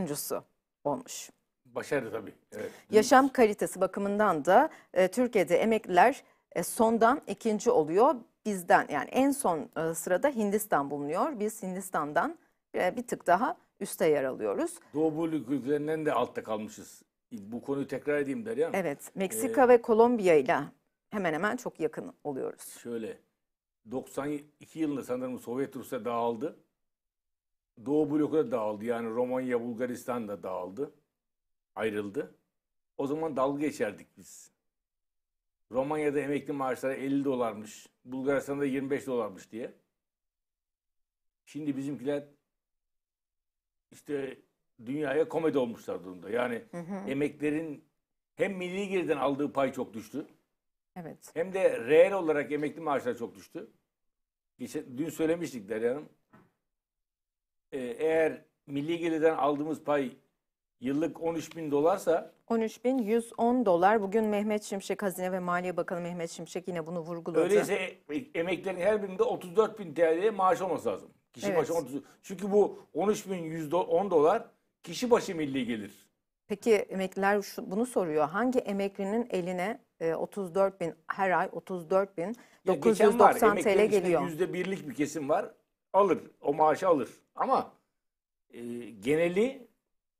sonuncusu olmuş. Başarı tabii. Evet. Yaşam kalitesi bakımından da e, Türkiye'de emekliler e, sondan ikinci oluyor. Bizden yani en son e, sırada Hindistan bulunuyor. Biz Hindistan'dan e, bir tık daha üste yer alıyoruz. Doğu Bölük ülkelerinden de altta kalmışız. Bu konuyu tekrar edeyim Derya. Evet, Meksika ve Kolombiya ile hemen hemen çok yakın oluyoruz. Şöyle 92 yılında sanırım Sovyet Rusya dağıldı. Doğu bloku da dağıldı. Yani Romanya, Bulgaristan da dağıldı. Ayrıldı. O zaman dalga geçerdik biz. Romanya'da emekli maaşları 50 dolarmış. Bulgaristan'da 25 dolarmış diye. Şimdi bizimkiler işte dünyaya komedi olmuşlar durumda. Yani emeklerin hem milli gelirden aldığı pay çok düştü. Evet. Hem de reel olarak emekli maaşları çok düştü. Geçen, dün söylemiştik Derya Hanım. Ee, eğer milli gelirden aldığımız pay yıllık 13 bin dolarsa 13.110 dolar. Bugün Mehmet Şimşek, Hazine ve Maliye Bakanı Mehmet Şimşek yine bunu vurguladı. öyleyse e- emeklilerin her birinde 34 bin TL'ye maaş olması lazım. Kişi Evet. başı 30. Çünkü bu 13 bin 110 dolar kişi başı milli gelir. Peki emekliler şu- bunu soruyor. Hangi emeklinin eline e, 34 bin her ay 34 bin Ya geçen var, 990 emeklilerin TL içinde geliyor. Yüzde birlik bir kesim var. Alır. O maaşı alır. Ama e, geneli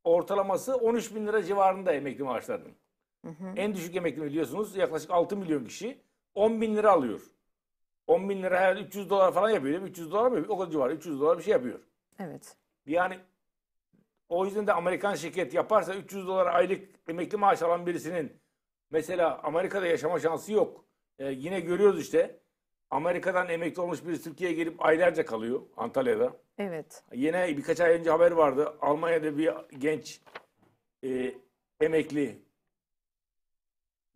ortalaması 13 bin lira civarında emekli maaşlarının. En düşük emekli biliyorsunuz yaklaşık 6 milyon kişi 10 bin lira alıyor. 10 bin lira her 300 dolar falan yapıyor değil mi? 300 dolar mı? O kadar civarı 300 dolar bir şey yapıyor. Evet. Yani o yüzden de Amerikan şirket yaparsa 300 dolar aylık emekli maaş alan birisinin mesela Amerika'da yaşama şansı yok. Ee, yine görüyoruz işte Amerika'dan emekli olmuş birisi Türkiye'ye gelip aylarca kalıyor Antalya'da. Evet. Yine birkaç ay önce haber vardı. Almanya'da bir genç e, emekli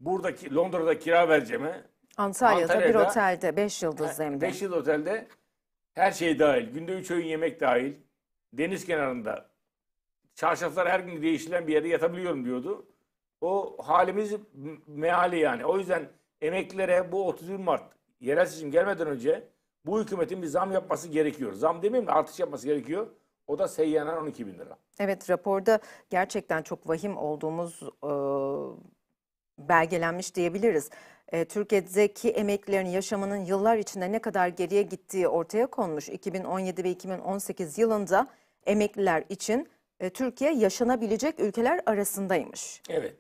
buradaki Londra'da kira vereceğime Antalya'da, bir Antalya'da- otelde 5 yıldız hem de. 5 yıl otelde her şey dahil. Günde 3 öğün yemek dahil. Deniz kenarında. Çarşaflar her gün değişilen bir yerde yatabiliyorum diyordu. O halimiz meali yani. O yüzden emeklilere bu 31 Mart yerel seçim gelmeden önce bu hükümetin bir zam yapması gerekiyor. Zam demeyeyim de artış yapması gerekiyor. O da seyyanen 12 bin lira. Evet raporda gerçekten çok vahim olduğumuz e, belgelenmiş diyebiliriz. E, Türkiye'deki emeklilerin yaşamının yıllar içinde ne kadar geriye gittiği ortaya konmuş. 2017 ve 2018 yılında emekliler için e, Türkiye yaşanabilecek ülkeler arasındaymış. Evet.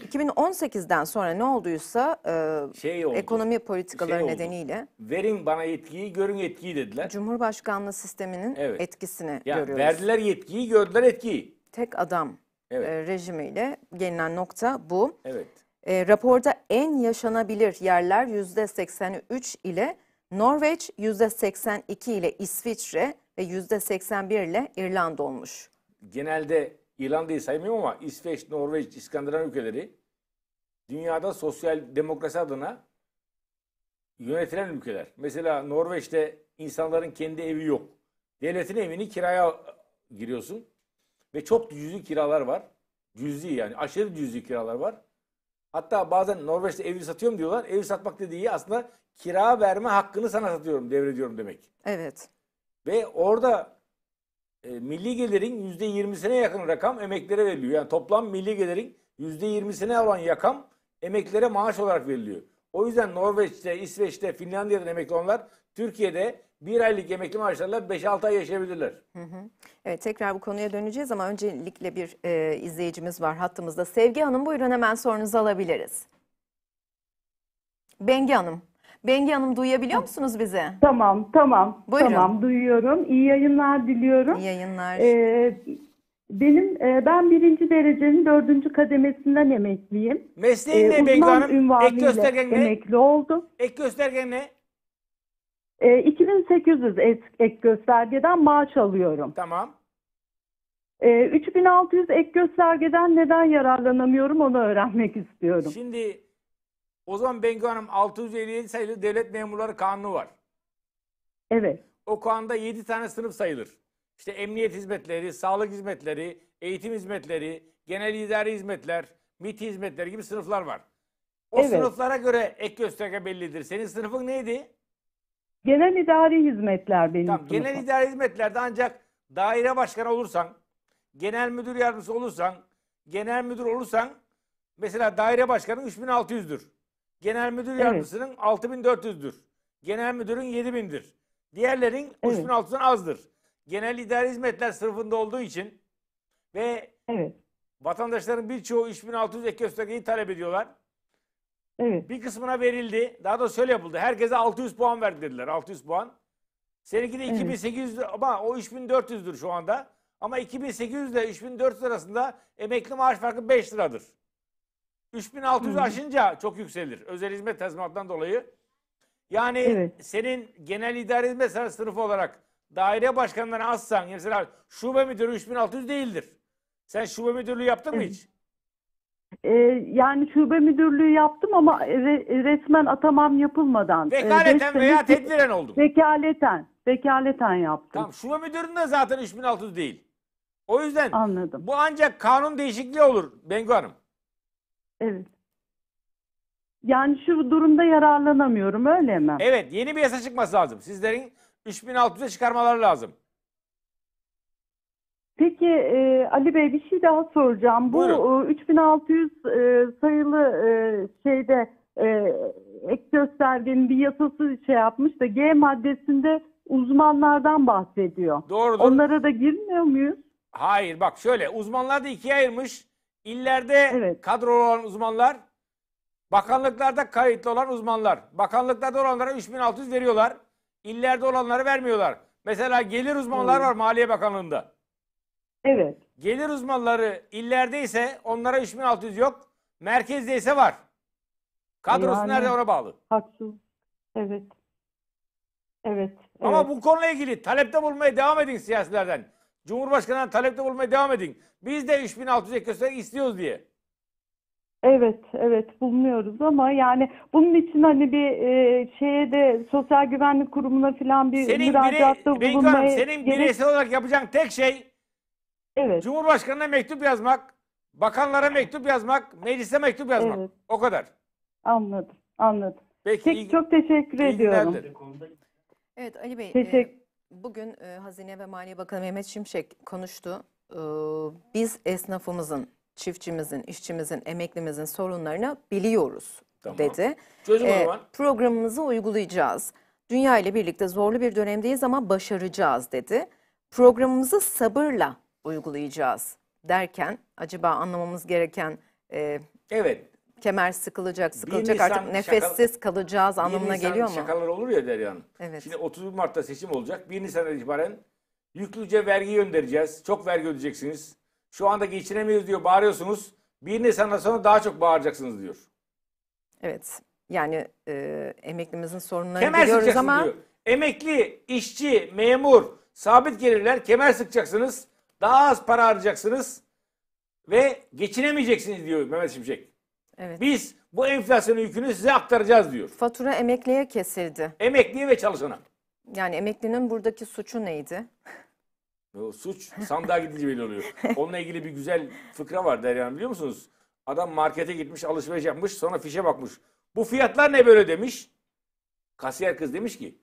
2018'den sonra ne olduysa e, Şey oldu. ekonomi politikaları Şey oldu. nedeniyle Verin bana yetkiyi, görün yetkiyi dediler. Cumhurbaşkanlığı sisteminin Evet. etkisini Yani görüyoruz. verdiler yetkiyi, gördüler etkiyi. Tek adam Evet. e, rejimiyle gelinen nokta bu. Evet. E, raporda en yaşanabilir yerler %83 ile Norveç, %82 ile İsviçre ve %81 ile İrlanda olmuş. genelde İrlanda'yı saymıyorum ama İsveç, Norveç, İskandinav ülkeleri dünyada sosyal demokrasi adına yönetilen ülkeler. Mesela Norveç'te insanların kendi evi yok. Devletin evini kiraya giriyorsun ve çok cüzi kiralar var. Cüzi yani aşırı cüzi kiralar var. Hatta bazen Norveç'te evi satıyorum diyorlar. Evi satmak dediği aslında kira verme hakkını sana satıyorum, devrediyorum demek. Evet. Ve orada e, milli gelirin yüzde yirmisine yakın rakam emeklilere veriliyor. Yani toplam milli gelirin yüzde yirmisine olan yakam emeklilere maaş olarak veriliyor. O yüzden Norveç'te, İsveç'te, Finlandiya'da emekli olanlar Türkiye'de bir aylık emekli maaşlarla 5-6 ay yaşayabilirler. Evet tekrar bu konuya döneceğiz ama öncelikle bir e, izleyicimiz var hattımızda. Sevgi Hanım buyurun hemen sorunuzu alabiliriz. Bengi Hanım. Bengi Hanım duyabiliyor musunuz bizi? Tamam, tamam. Buyurun. Tamam, duyuyorum. İyi yayınlar diliyorum. İyi yayınlar. Ee, benim e, ben birinci derecenin dördüncü kademesinden emekliyim. Mesleğin Ee, ne Bengi Hanım? Ek göstergen ne? emekli oldum. Ek göstergen ne? Ee, 2800 ek, ek göstergeden maaş alıyorum. Tamam. Ee, 3600 ek göstergeden neden yararlanamıyorum onu öğrenmek istiyorum. Şimdi o zaman Bengi Hanım 657 sayılı devlet memurları kanunu var. Evet, O kanunda 7 tane sınıf sayılır. İşte emniyet hizmetleri, sağlık hizmetleri, eğitim hizmetleri, genel idari hizmetler, MİT hizmetleri gibi sınıflar var. O Evet. sınıflara göre ek gösterge bellidir. Senin sınıfın neydi? genel idari hizmetler benim Tamam, sınıfım. genel idari hizmetlerde ancak daire başkanı olursan, genel müdür yardımcısı olursan, genel müdür olursan mesela daire başkanı 3600'dür. Genel müdür yardımcısının 6400'dür. Genel müdürün 7000'dir. Diğerlerin Evet. 3600'den azdır. Genel idari hizmetler sınıfında olduğu için ve Evet. vatandaşların birçoğu 3600 ek göstergeyi talep ediyorlar. Evet. Bir kısmına verildi. Daha da şöyle yapıldı. Herkese 600 puan verdi dediler. 600 puan. Seninki de Evet. 2800 ama o 3400'dür şu anda. Ama 2800 ile 3400 arasında emekli maaş farkı 5 liradır. 3600 Hı. aşınca çok yükselir. Özel hizmet tazminatından dolayı. Yani Evet. senin genel idare hizmet sınıfı olarak daire başkanlarına azsan mesela şube müdürü 3600 değildir. Sen şube müdürlüğü yaptın mı Evet. hiç? Ee, yani şube müdürlüğü yaptım ama re- resmen atamam yapılmadan. Ee, Vekaleten beş veya sene- tedbiren oldun. Vekaleten. Vekaleten yaptım. Tamam şube müdürünün de zaten 3600 değil. O yüzden Anladım. bu ancak kanun değişikliği olur Bengu Hanım. Evet. Yani şu durumda yararlanamıyorum öyle mi? Evet yeni bir yasa çıkması lazım. Sizlerin 3600'e çıkarmaları lazım. Peki e, Ali Bey bir şey daha soracağım. Bu Buyurun. e, 3600 e, sayılı e, şeyde e, ek göstergenin bir yasası şey yapmış da G maddesinde uzmanlardan bahsediyor. Doğrudur. Onlara da girmiyor muyuz? Hayır bak şöyle uzmanlar da ikiye ayırmış. İllerde Evet. kadro olan uzmanlar, bakanlıklarda kayıtlı olan uzmanlar. Bakanlıklarda olanlara 3600 veriyorlar. İllerde olanları vermiyorlar. Mesela gelir uzmanları Hmm. var Maliye Bakanlığı'nda. Evet. Gelir uzmanları illerdeyse onlara 3600 yok. Merkezdeyse var. Kadrosu Yani- nerede ona bağlı. Haksız. Evet. Evet. Ama evet. bu konuyla ilgili talepte bulmaya devam edin siyasilerden. Cumhurbaşkanı'na talepte bulmaya devam edin. Biz de 3600 ek gösterge istiyoruz diye. Evet, evet bulunuyoruz ama yani bunun için hani bir e, şeye de Sosyal Güvenlik Kurumu'na falan bir Senin, müracaatta bire, Bengi Hanım, bulunmaya senin gerek- bireysel olarak yapacağın tek şey Evet, Cumhurbaşkanı'na mektup yazmak, bakanlara mektup yazmak, meclise mektup yazmak. Evet. O kadar. anladım, anladım. Peki, Peki iyi- çok teşekkür iyi ediyorum. günlerdir. Evet Ali Bey, e, Teşekkür- bugün e, Hazine ve Maliye Bakanı Mehmet Şimşek konuştu. E, biz esnafımızın, çiftçimizin, işçimizin, emeklimizin sorunlarını biliyoruz Tamam. dedi. Çözüm E, zaman. programımızı uygulayacağız. Dünya ile birlikte zorlu bir dönemdeyiz ama başaracağız dedi. Programımızı sabırla uygulayacağız derken acaba anlamamız gereken e, Evet. Kemer sıkılacak, sıkılacak Nisan artık nefessiz kalacağız 1 anlamına Nisan geliyor mu? şakalar olur ya Derya Hanım. Evet. Şimdi 30 Mart'ta seçim olacak. 1 Nisan'dan itibaren yüklüce vergi göndereceğiz. Çok vergi ödeyeceksiniz. Şu anda geçinemiyoruz diyor bağırıyorsunuz. 1 Nisan'dan sonra daha çok bağıracaksınız diyor. Evet. Yani e, emeklimizin sorunlarını Kemer biliyoruz ama diyor. Emekli, işçi, memur, sabit gelirler kemer sıkacaksınız. Daha az para harcayacaksınız. Ve geçinemeyeceksiniz diyor Mehmet Şimşek. Evet. Biz bu enflasyonun yükünü size aktaracağız diyor. fatura emekliye kesildi. Emekliye ve çalışana. Yani emeklinin buradaki suçu neydi? O suç sandığa gidince belli oluyor. Onunla ilgili bir güzel fıkra var Derya Hanım biliyor musunuz? Adam markete gitmiş alışveriş yapmış sonra fişe bakmış. Bu fiyatlar ne böyle demiş. Kasiyer kız demiş ki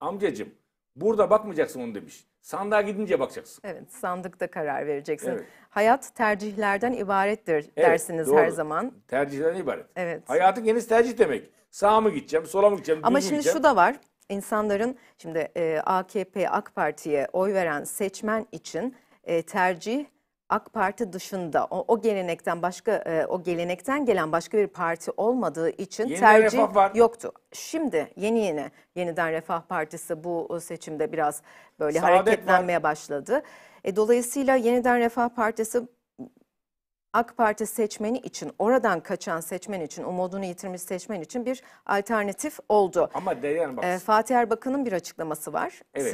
amcacım burada bakmayacaksın onu demiş. Sandığa gidince bakacaksın. Evet, sandıkta karar vereceksin. Evet. Hayat tercihlerden ibarettir dersiniz doğru. her zaman. Tercihlerden ibaret. Evet. Hayatın yenisi tercih demek. Sağa mı gideceğim, sola mı gideceğim, Ama şimdi gideceğim? şu da var. İnsanların şimdi e, AKP, AK Parti'ye oy veren seçmen için e, tercih AK Parti dışında o, o gelenekten başka e, o gelenekten gelen başka bir parti olmadığı için Yeniden tercih Refah var. yoktu. Şimdi yeni yeni yeniden Refah Partisi bu seçimde biraz böyle Saadet hareketlenmeye başladı. E, dolayısıyla yeniden Refah Partisi AK Parti seçmeni için, oradan kaçan seçmen için, umudunu yitirmiş seçmen için bir alternatif oldu. Ama Hanım bak Ee, Fatih Erbakan'ın bir açıklaması var. Evet.